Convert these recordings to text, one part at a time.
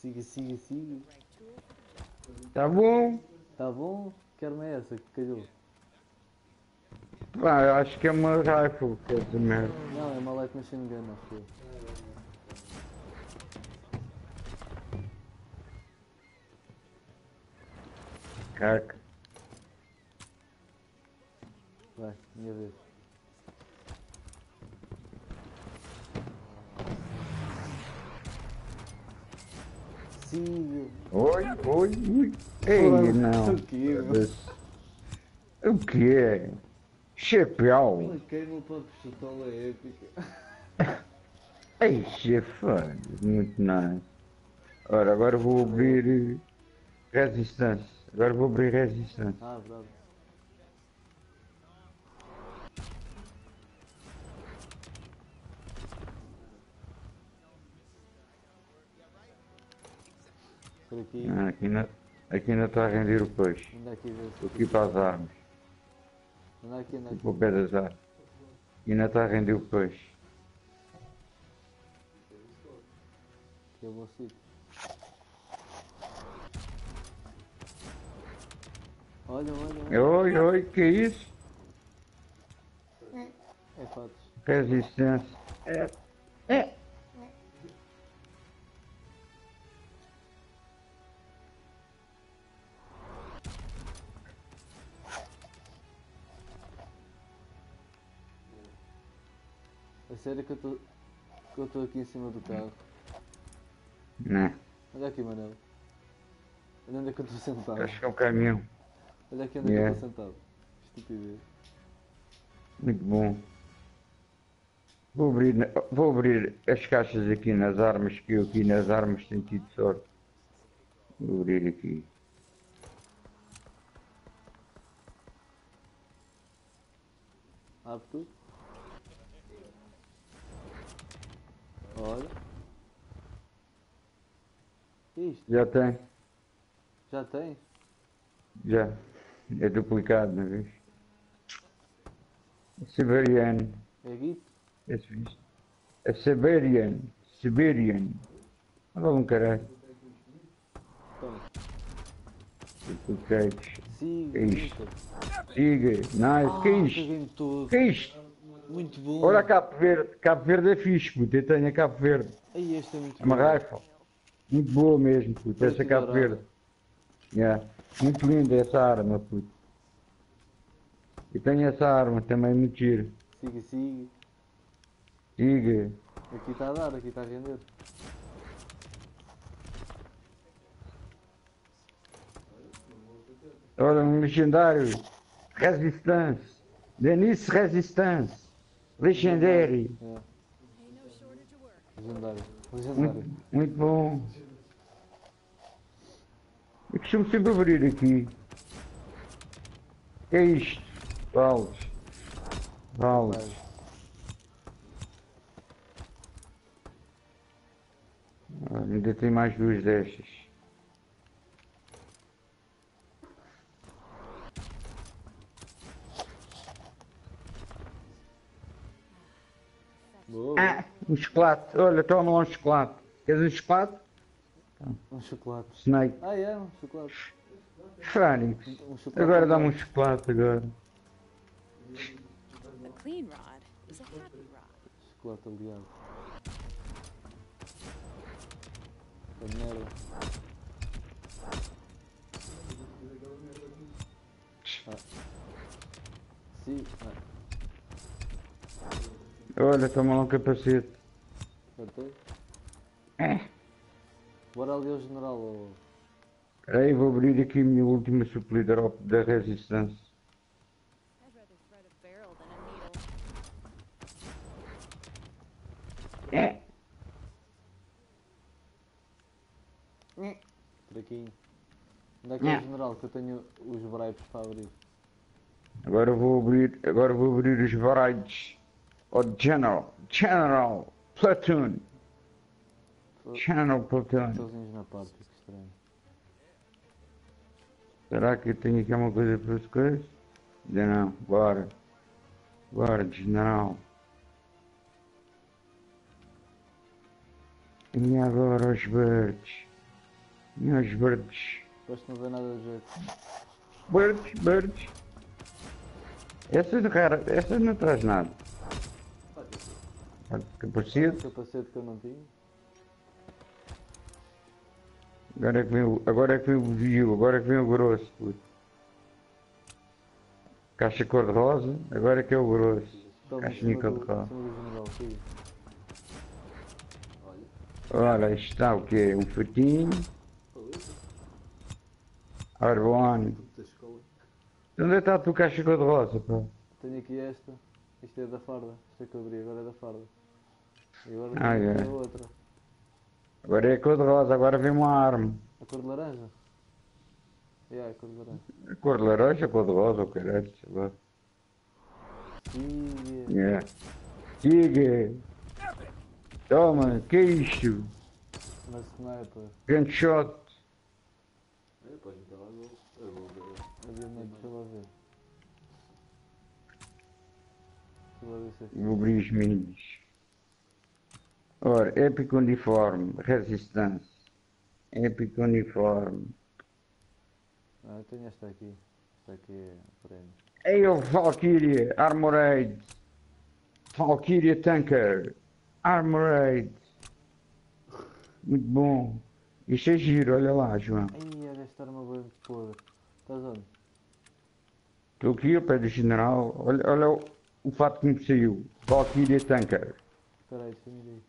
Siga, siga, siga. Tá bom. Tá bom? Que arma é essa que calhou? Ah, eu acho que é uma rifle, que é de merda. Não, é uma light machine gun, acho que é. Caraca. Vai, minha vez. possível. Oi, oi, oi. Ei, Olá, não. O que é? O que é? Queima para pistola épica. Ei, chefe, muito nice. Ora, agora vou abrir resistência. Agora vou abrir resistência. Ah, bravo. aqui. Ah, aqui, ainda, está a render o peixe. Anda aqui, para as armas. Anda aqui, Para o pé das armas. Ainda está a render o peixe. Aqui é o bom sítio. Olha, olha, olha. Oi, oi, que é isso? É, é fotos. Resistência. É. É. sério que eu tô, que eu tô aqui em cima do carro. Não. Né? Olha aqui, Manel. Olha onde é que eu estou sentado. Acho que é o caminhão. Olha aqui onde yeah. é que eu estou sentado. Estupidez. Muito bom. Vou abrir, vou abrir as caixas aqui nas armas, que eu aqui nas armas tenho tido sorte. Vou abrir aqui. Abre tudo? Olha. Que isto? Já tem. Já tem? Já. É duplicado, não viste? Siberian. É visto? É visto. É, é Siberian. É Siberian. Olha um caralho. Duplicados. É siga. Siga. Nice. Ah, que é isto? Que é isto? Muito bom. Olha Cabo Verde. Cabo Verde é fixe, puto. Eu tenho a Cabo Verde. Aí, este é muito é uma bom. rifle. Muito boa mesmo, puto. Essa é Cabo Verde. Yeah. Muito linda essa arma, puto. E tenho essa arma também, muito giro. Siga, siga. Siga. Aqui está a dar, aqui está a render. Olha, um legendário. Resistance. Denise Resistance. Legendary. Legendário. Muito, bom. Eu costumo sempre abrir aqui. Que é isto? Vales. Vales. ainda tem mais duas destas. Boa. Ah, um chocolate. Olha, toma um chocolate. Queres um chocolate? Um chocolate. Snake. Ah, é, um chocolate. Fónix. Um chocolate agora dá-me um chocolate agora. A clean rod is a happy rod. Chocolate aliado. Ah. Sim, ah. Olha, toma lá um capacete. Matei? É. Bora ali ao general. Ou... Peraí, vou abrir aqui a minha última supply drop da resistência. É. Traquinho. Onde é que é o é. general que eu tenho os bribes para abrir? Agora vou abrir, agora vou abrir os bribes or General, General Platoon. General Platoon. Será que tem aqui alguma coisa para os coisas? Não, bora. Bora, General. E agora os verdes? E os verdes? Depois não vê nada de jeito. Birds, birds. Essas, raras, essas não traz nada. Capacete. Capacete que eu não tinha. Agora é que vem o, agora é que vem o bugio, agora é que vem o grosso, puto. Caixa cor-de-rosa, agora é que é o grosso. Caixa níquel de rosa. Ora, está o é que é? Um fatinho. Arbone. Onde está a tua caixa cor-de-rosa, pá? Tenho aqui esta. Isto é da farda. Isto é que eu abri agora é da farda agora ah, é. outra. Agora é a cor de rosa, agora vem uma arma. A cor de laranja? Yeah, é, a cor de laranja. A cor de laranja, a cor de rosa, o caralho, sei lá. Siga. Siga. É. Toma, que é isto? Uma sniper. Grande shot. É, pá, então lá vou. Eu vou ver. Eu vou deixa lá ver. Deixa lá ver se é. Vou abrir os minis. Ora, épico uniforme, resistência. Épico uniforme. Ah, eu tenho esta aqui. Esta aqui é prémio. Ale Valkyria Armored. Valkyria Tanker. Armored. Muito bom. Isto é giro, olha lá, João. Ai, olha esta arma bem podre. Estás onde? Estou aqui ao pé do general. Olha, olha o, o fato que me saiu. Valkyria Tanker. Espera aí, deixa-me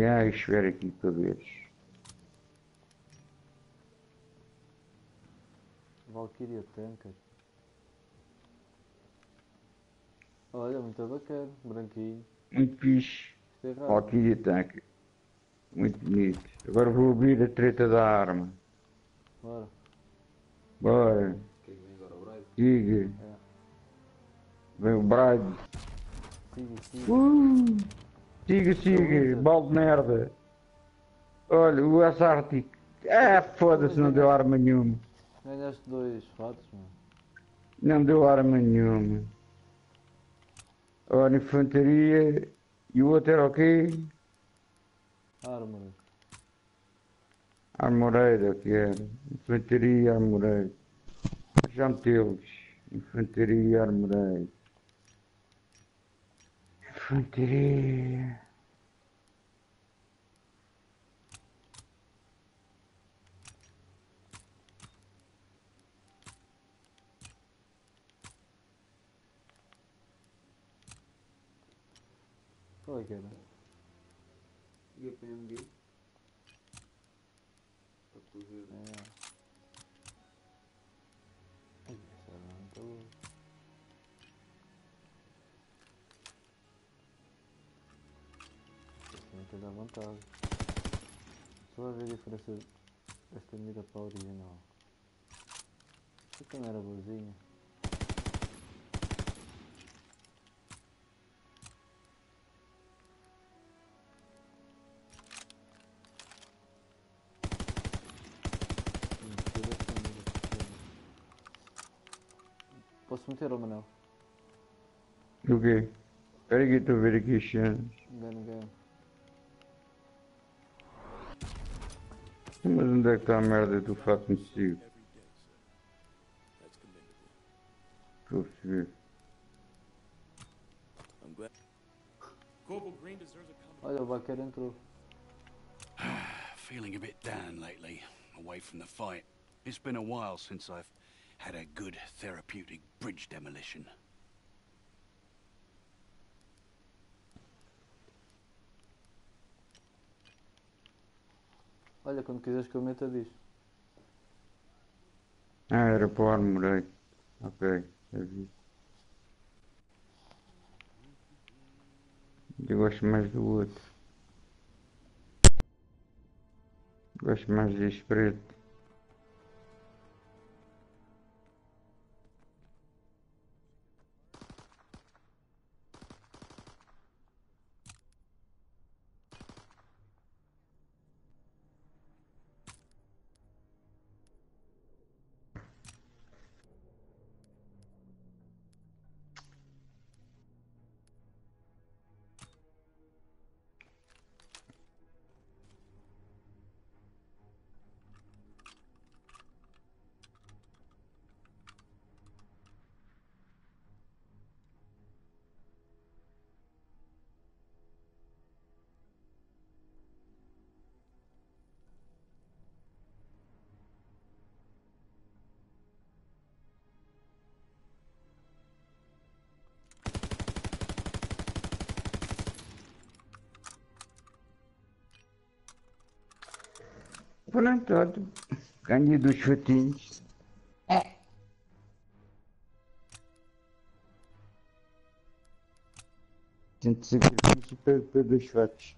Ai, espero aqui para veres. Valkyria Tanker. Olha, muito bacana, branquinho. Muito fixe. É Valkyria Tanker. Muito bonito. Agora vou abrir a treta da arma. Bora. Bora. Quem vem agora? O Bride? Diga. É. Vem o Bride. Uh! Siga, siga, balde merda. Olha, o Assartic. É, ah, foda-se, é não deu arma nenhuma. Ganhaste dois fatos, mano. Não deu arma nenhuma. Olha, infantaria. E o outro era o quê? Armored. Armoreira, que era. É? Infantaria, armoreira. Já meteu-lhes. Infantaria, armoreira. Oh, Андрей. Kolay gelsin. Yapayım bir. montado. Só a ver a diferença desta medida para a original. que também era boazinha. Posso meter uma não? O quê? Espera que estou a ver I'm merda do Estou a perceber. Olha, o vaqueiro entrou. Feeling a bit down lately, away from the fight. It's been a while since I've had a good therapeutic bridge demolition. Olha, quando quiseres que eu meta, diz. Ah, era para o Armorei. Ok, já é vi. Eu gosto mais do outro. Gosto mais deste preto. né? Todo. dos Chutins. É. Tento seguir o pelos fatos.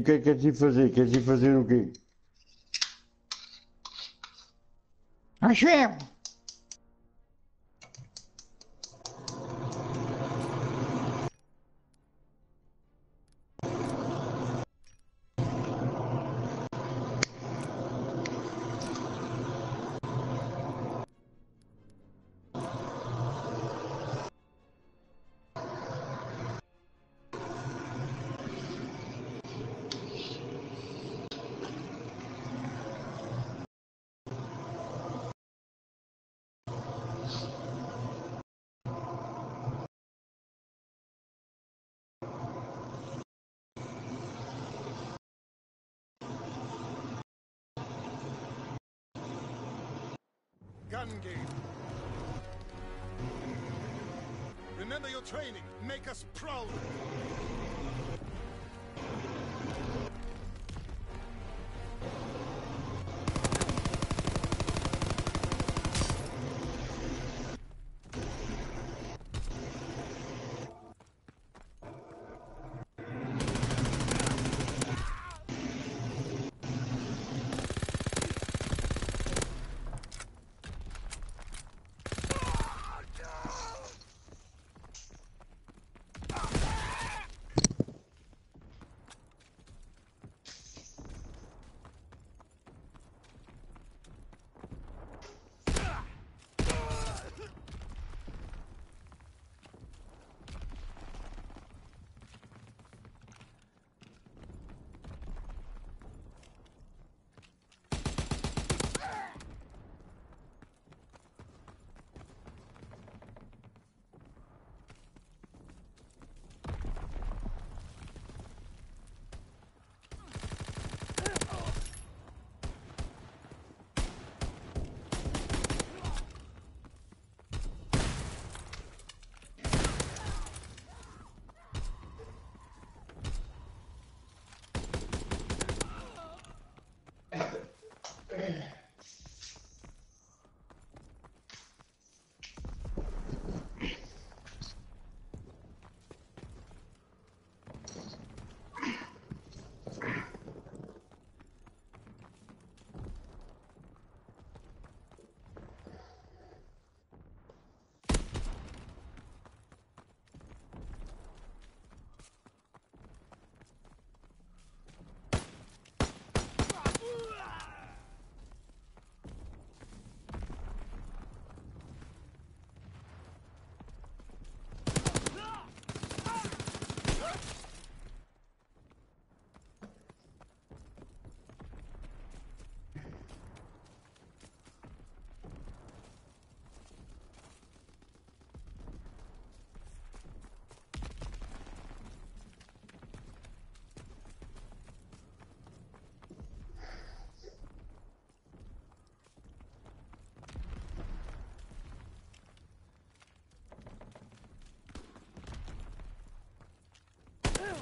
o que é que queres ir fazer? Queres ir fazer o quê? Achei! was prone. Ah!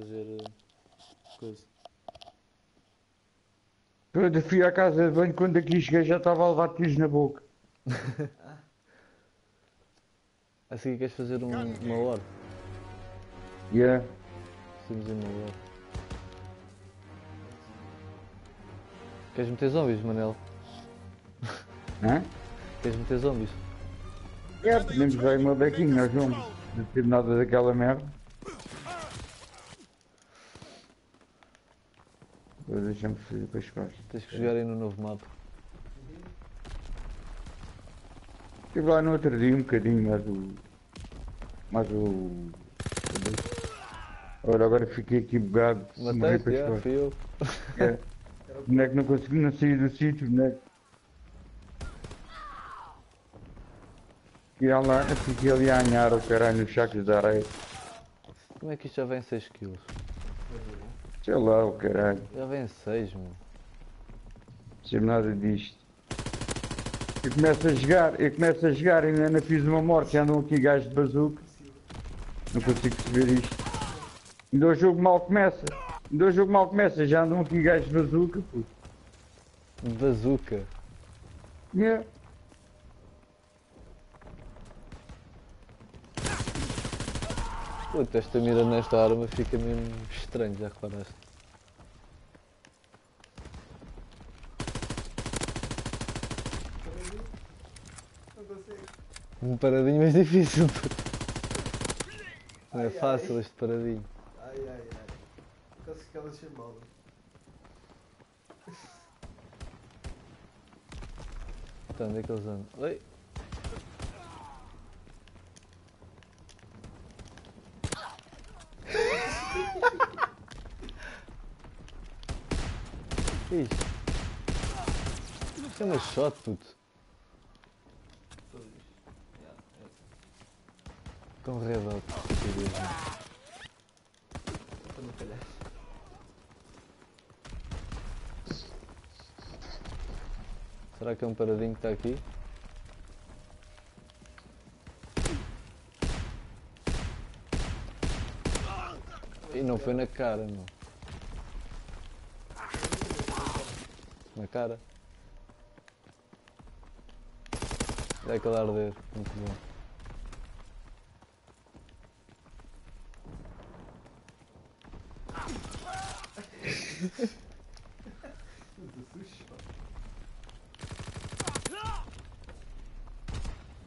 fazer eh, coisa. Eu fui à casa de banho quando aqui cheguei já estava a levar tiros na boca. assim queres fazer um, uma hora? Yeah. Fazemos uma hora. Queres meter zombies, Manel? Hã? Queres meter zombies? É, podemos dar uma bequinha, nós vamos. Não temos nada daquela merda. Vou fazer com as Tens que jogar aí no novo mapa. Estive lá no outro dia um bocadinho mais o. mais o. Ora, agora fiquei aqui bugado. Mataste, yeah, fui eu. É. O boneco não conseguiu é não sair do sítio, boneco. É? Fiquei lá, fiquei ali a anhar o caralho nos chacos da areia. Como é que isto já vem 6 quilos? Sei lá, o caralho. Já vem seis, mano. Não sei nada disto. Eu começo a jogar, eu começo a jogar, ainda, ainda fiz uma morte, andam aqui gajos de bazuca. Não consigo perceber isto. Ainda o jogo mal começa. Ainda o jogo mal começa, já andam aqui gajos de bazuca, puto. Bazuca? Yeah. Puta, esta mira nesta arma fica mesmo estranho, já reparaste? Um paradinho mais difícil. Não é fácil este paradinho. Ai ai ai. Quase que ela sem bala. Então, onde é que eles andam? Oi! fixe. Isso é uma shot, puto. Com reload, Será que é um paradinho que está aqui? E não foi na cara, mano. na cara. Dá aquele arder, muito bom.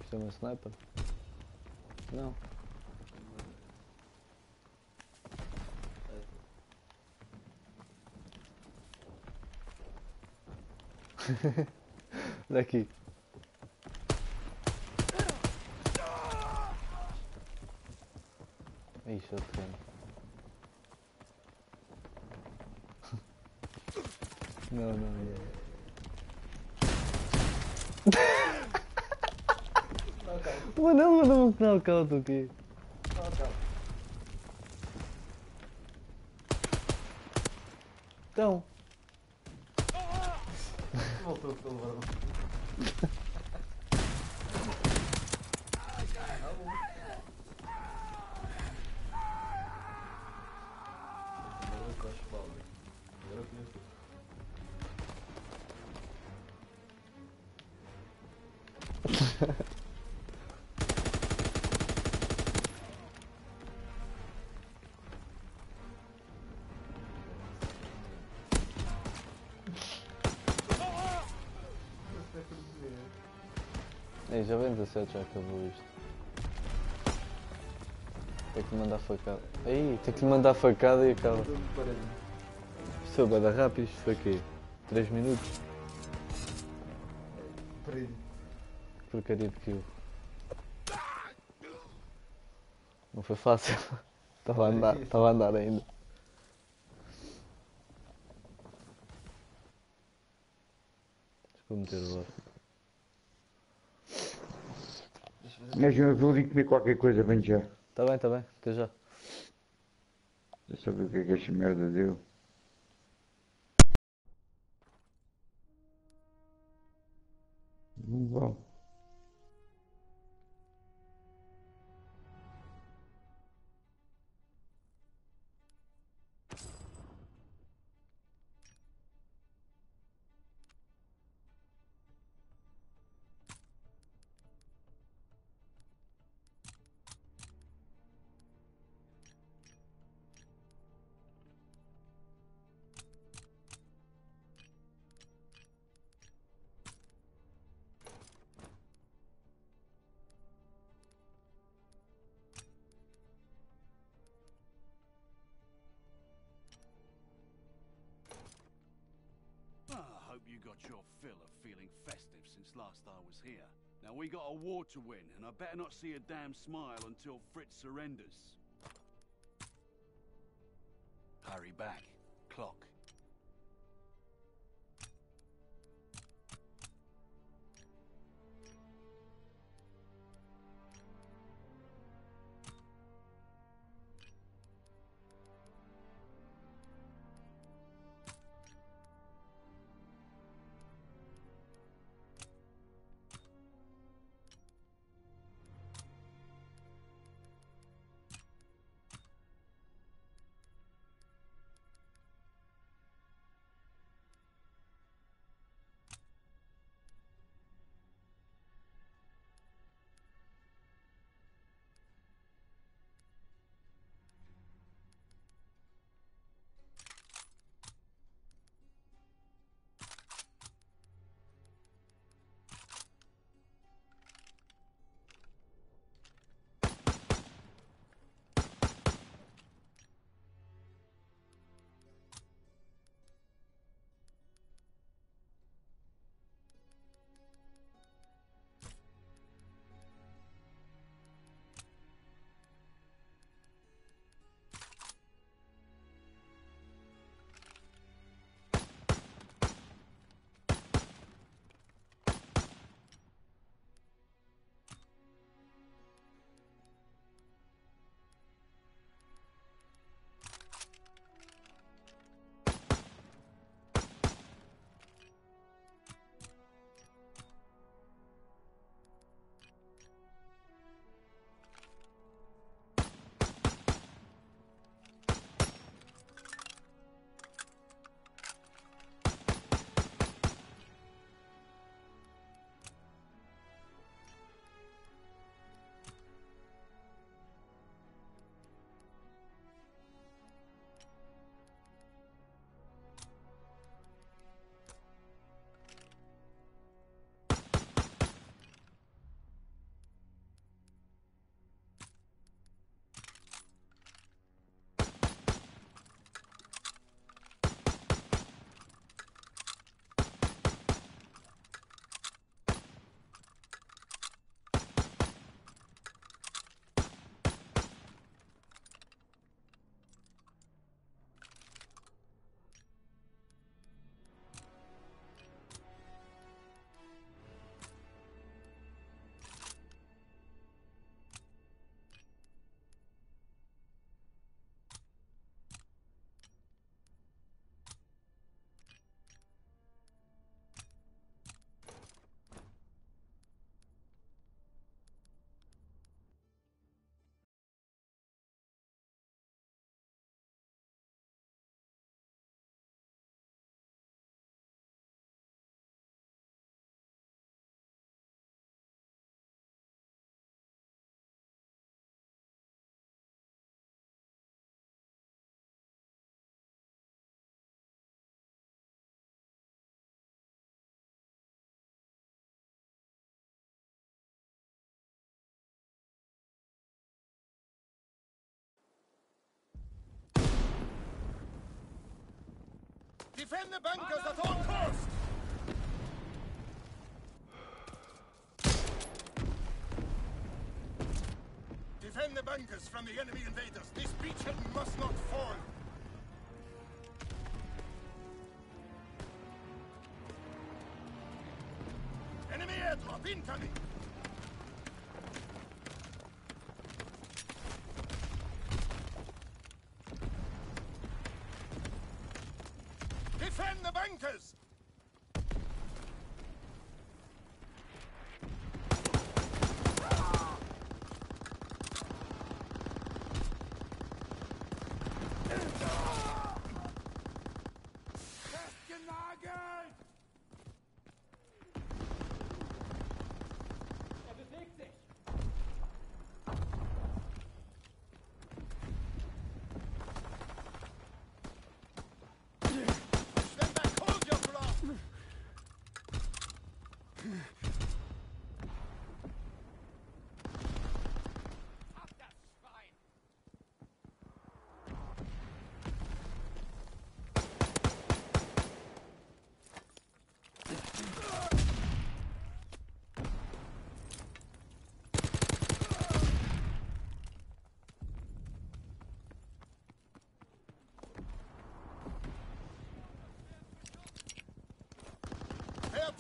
Isto é uma sniper? Não. Daqui. Isso eu treino. Não, não, não. não, não não, não, não, não, não, Então. ortalıkta olur adam. já vem 17, já acabou isto. Tem que lhe mandar facada. Aí, tem que lhe mandar facada e acaba. Isto é bada rápido, isto foi quê? 3 minutos. Perdido. Porcaria de kill. Não foi fácil. Estava a andar, estava a andar ainda. Mas eu vou ali comer qualquer coisa, vem já. Tá bem, tá bem, até já. Deixa eu ver o que é que esta merda deu. Não vou. got your fill of feeling festive since last I was here. Now we got a war to win, and I better not see a damn smile until Fritz surrenders. Hurry back. Clock. Defend the bunkers at all costs! Defend the bunkers from the enemy invaders. This beachhead must not fall.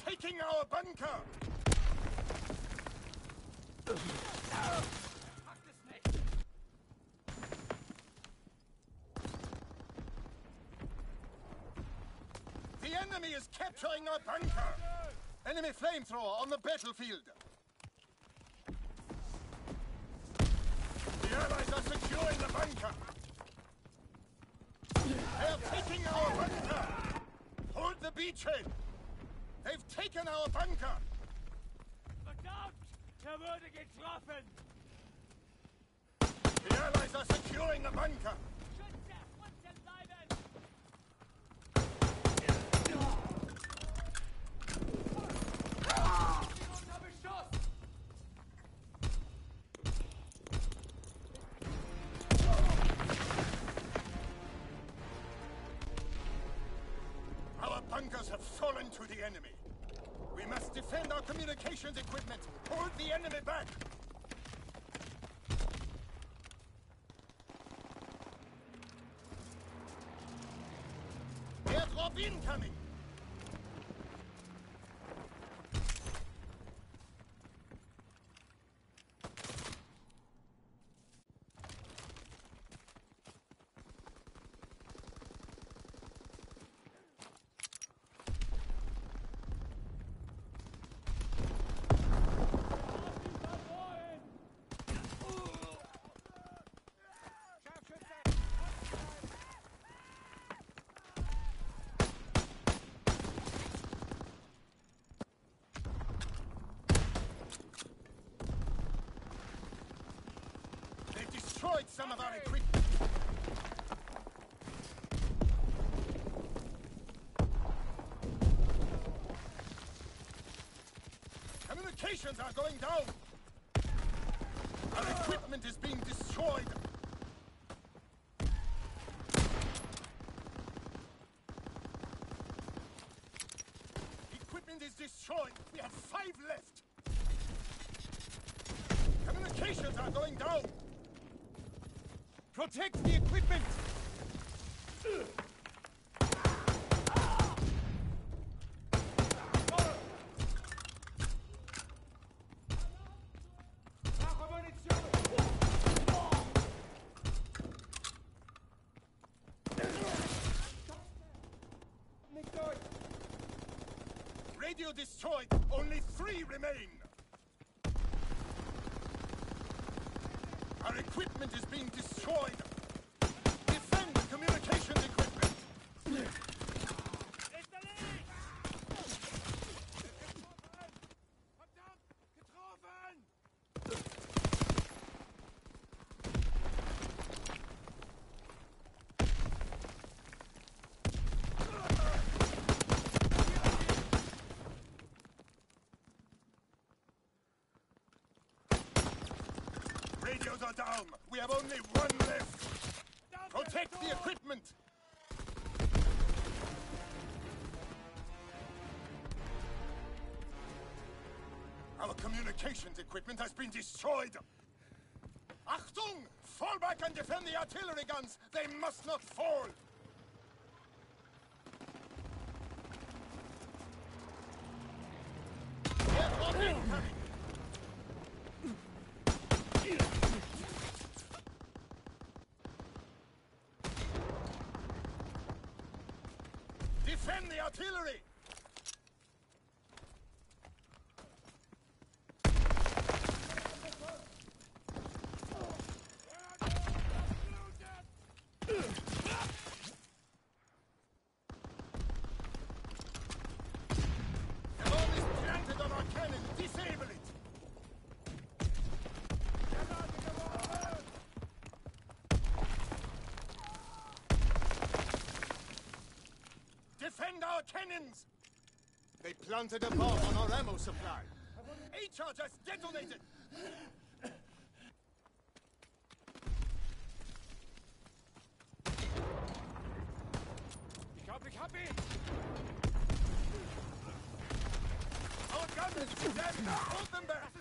taking our bunker! The enemy is capturing our bunker! Enemy flamethrower on the battlefield! equipment. Hold the enemy back. Airdrop incoming. destroyed some of our equipment. Communications are going down. Our equipment is being destroyed. destroyed. Only three remain. Our equipment is being destroyed. We have only one left. Protect the equipment. Our communications equipment has been destroyed. Achtung! Fall back and defend the artillery guns. They must not fall. and our cannons! They planted a bomb on our ammo supply. A-charges detonated! Ich hab, ich hab ihn! Our gunners! They're not Oldenburg!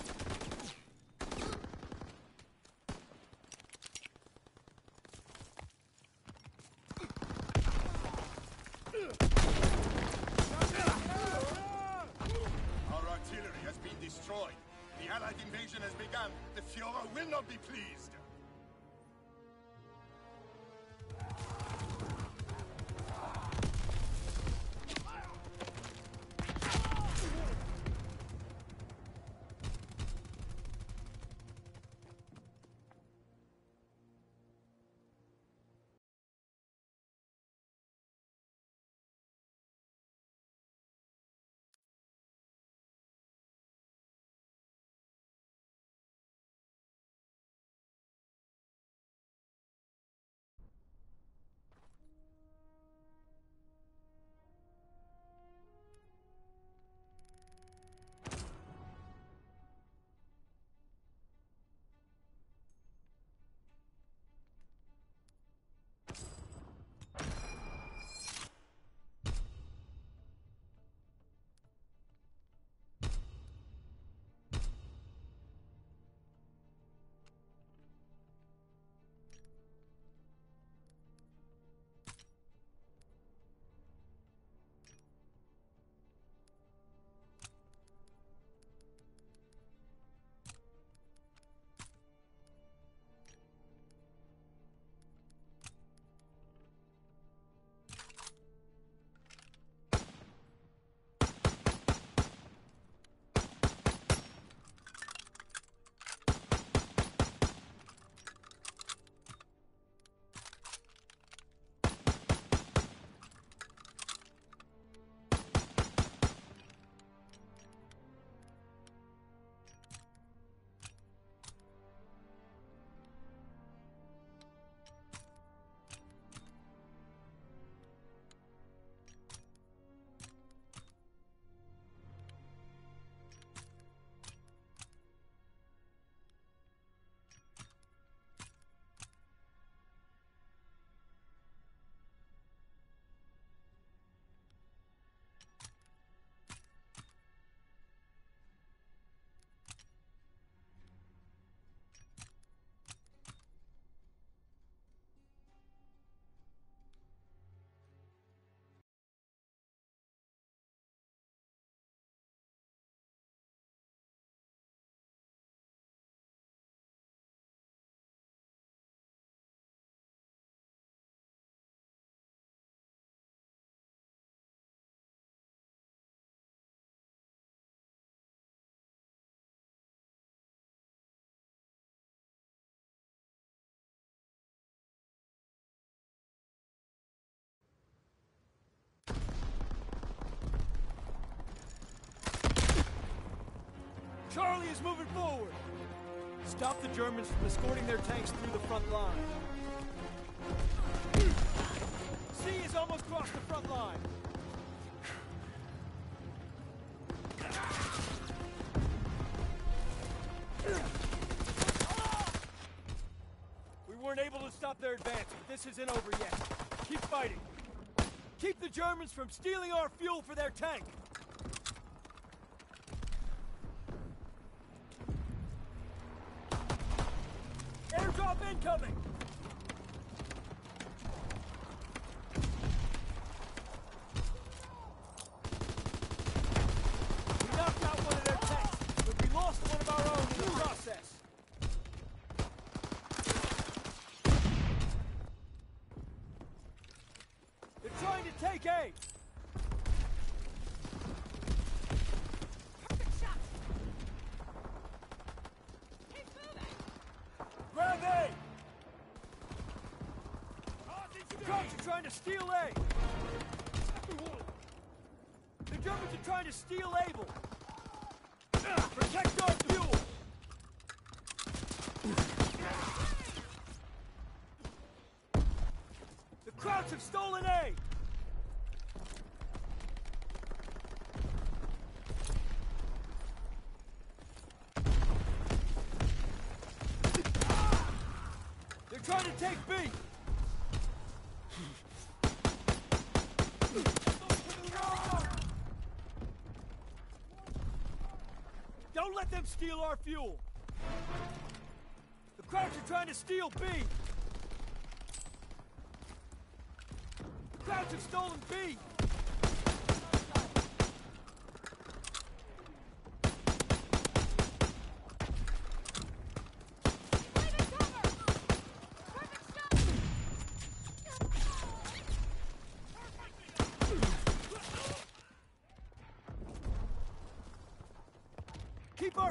Charlie is moving forward. Stop the Germans from escorting their tanks through the front line. C is almost across the front line. We weren't able to stop their advance, but this isn't over yet. Keep fighting. Keep the Germans from stealing our fuel for their tank. coming! trying to steal A! The Germans are trying to steal Able! Protect our fuel! The Krauts have stolen A! They're trying to take B! them steal our fuel! The crowds are trying to steal B! The crowds have stolen B!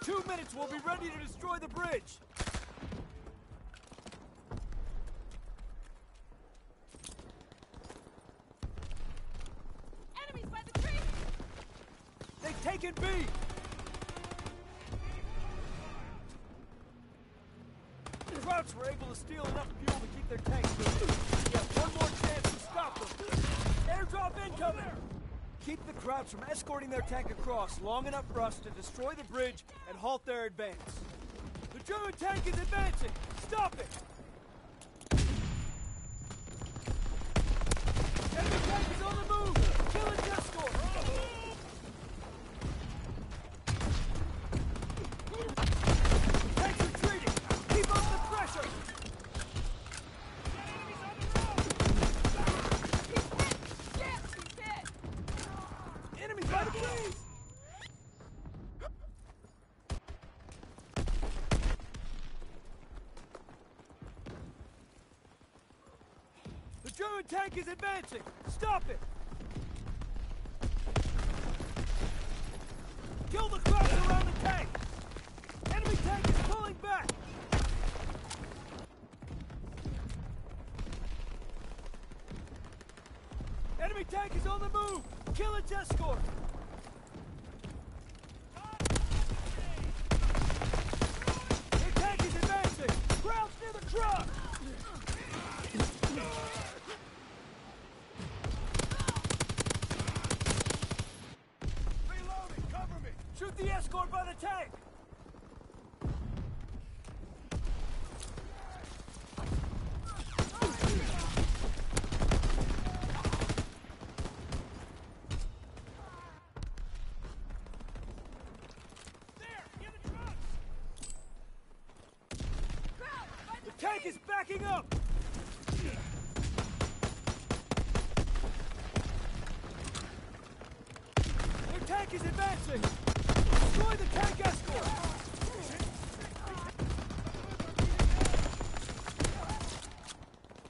In two minutes, we'll be ready to destroy the bridge! Enemies by the tree! They've taken B! The Krauts were able to steal enough fuel to keep their tanks moving. We have one more chance to stop them. Airdrop incoming! Keep the Krauts from escorting their tank across long enough for us to destroy the bridge halt their advance. The German tank is advancing! Stop it! tank is advancing! Stop it! Backing up! Their tank is advancing! Destroy the tank escort!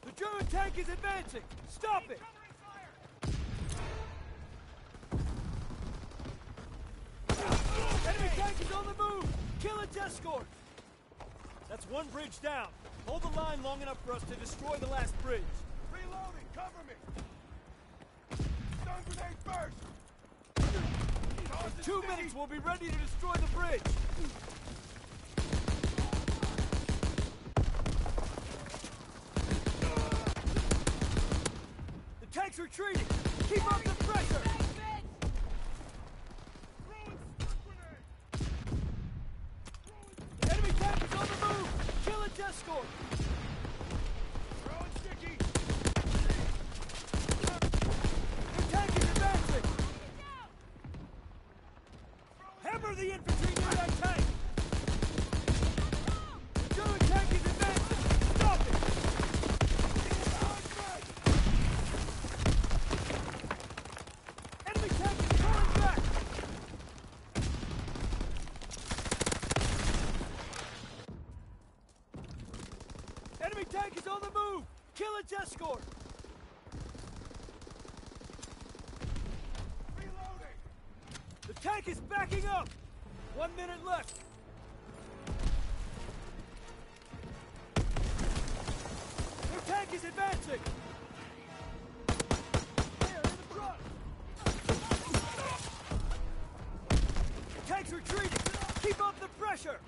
The German tank is advancing! Stop it! Enemy tank is on the move! Kill its escort! That's one bridge down! line long enough for us to destroy the last bridge. Reloading! Cover me! Stun grenade first! In two minutes, we'll be ready to destroy the bridge! Counter the infantry near that tank! The tank is advancing! Stop it! Enemy tank is on the move! Kill its escort! The tank is backing up! One minute left. Their tank is advancing. tank's retreating. Keep up the pressure.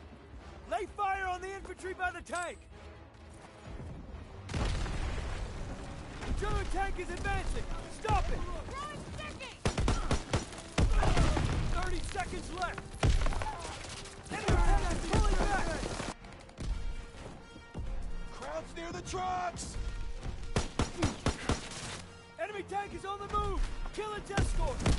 Lay fire on the infantry by the tank. The German tank is advancing. Stop it. 30 seconds left. the trucks! Enemy tank is on the move! Kill its escort!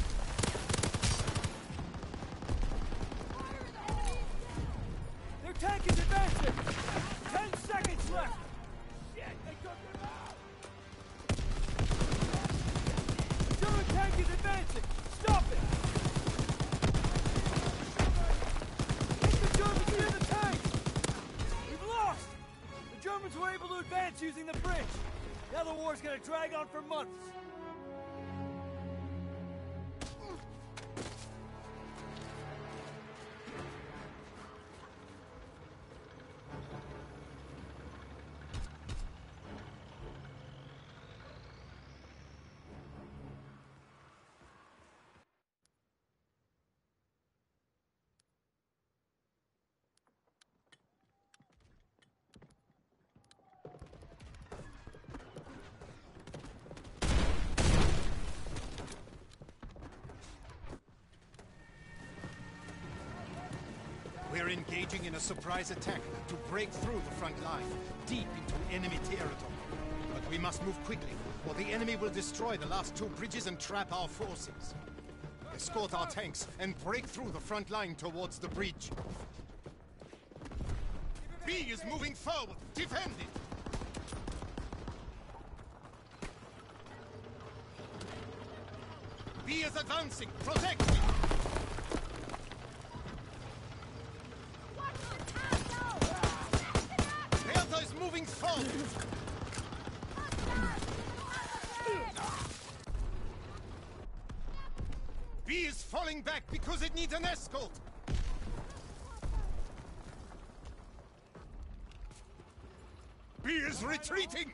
drag on for months. We're engaging in a surprise attack to break through the front line, deep into enemy territory. But we must move quickly, or the enemy will destroy the last two bridges and trap our forces. Escort our tanks and break through the front line towards the bridge. B is moving forward. Defend it! B is advancing. Protect it! need an escort! B is retreating!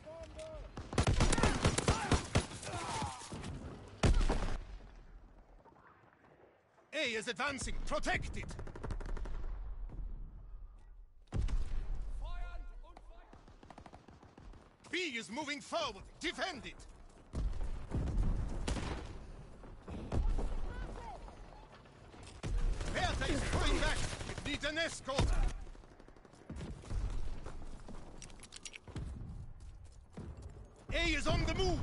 A is advancing, protect it! B is moving forward, defend it! Need an escort! A is on the move!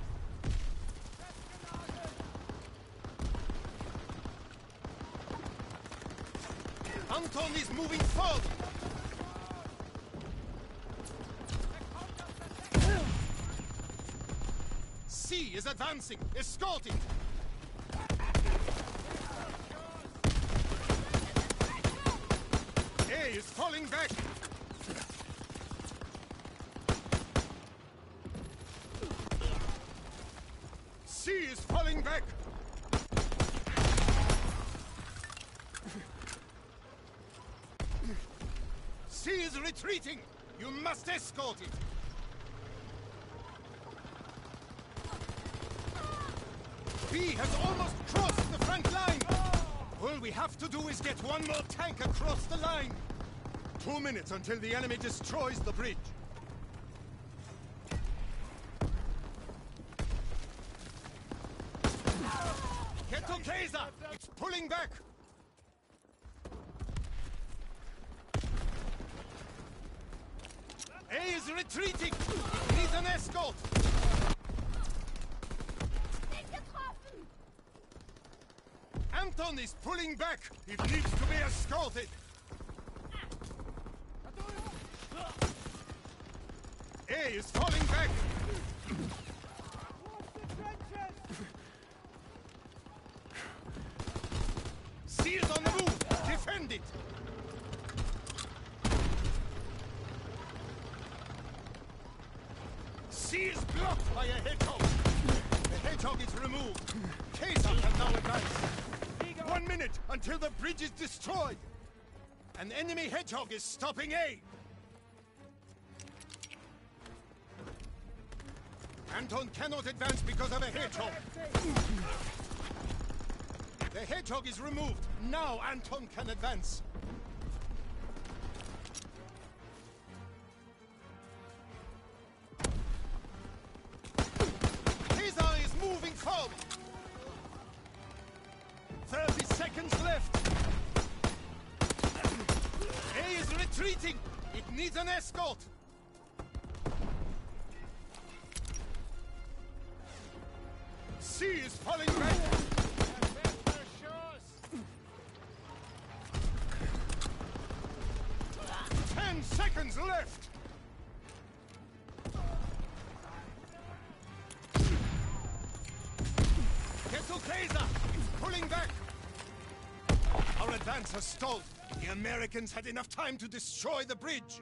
Anton is moving forward! C is advancing, escorting! Falling back! C is falling back! C is retreating! You must escort it! B has almost crossed the front line! All we have to do is get one more tank across the line! Two minutes until the enemy destroys the bridge. Get to Taser! It's pulling back! A is retreating! It needs an escort! Anton is pulling back! It needs to be escorted! sea is blocked by a hedgehog. The hedgehog is removed. Caesar can now advance. One minute until the bridge is destroyed. An enemy hedgehog is stopping aid. Anton cannot advance because of a hedgehog. The hedgehog is removed. Now Anton can advance. stalled. The Americans had enough time to destroy the bridge.